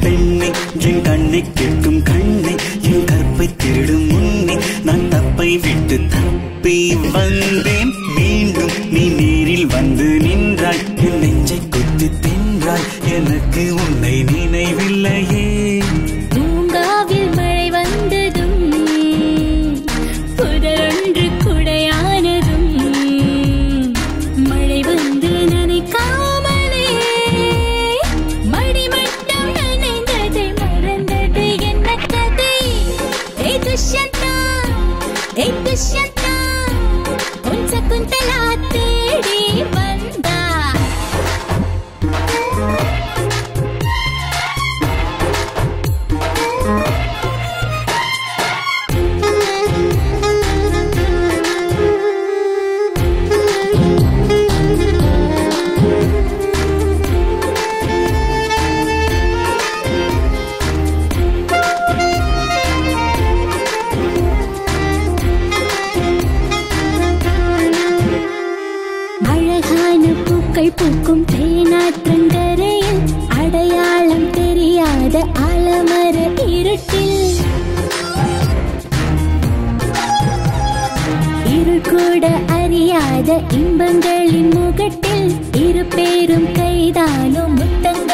பெண்ணை என் கண்ணை கேட்கும் கண்ணை என் கற்பை திருடும் முன்னே நான் தப்பை விட்டு தப்பி வந்தேன். மீண்டும் நீ நேரில் வந்து நின்றாய். என் நெஞ்சை குத்தி தின்றாய். எனக்கு உன்னை एक शता उंच कुंतला तेरी அழகான பூக்கள் பூக்கும் தேனாற்றங்கரையில் அடையாளம் தெரியாத ஆலமர இருட்டில். இருள் கூட அறியாத இன்பங்களின் முகட்டில் இரு பேரும் கைதானோ முத்தங்கள்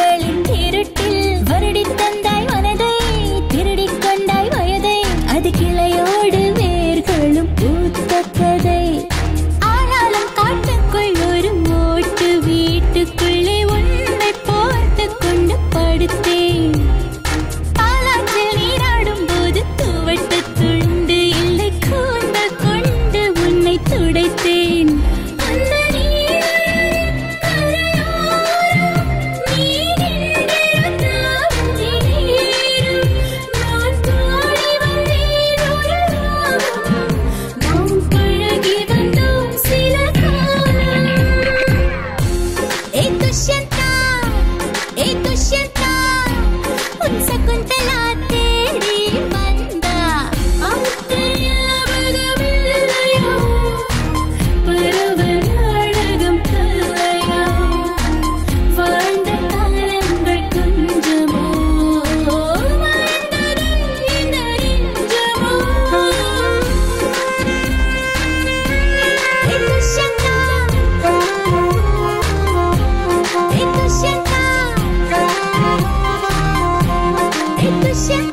the light. 的想。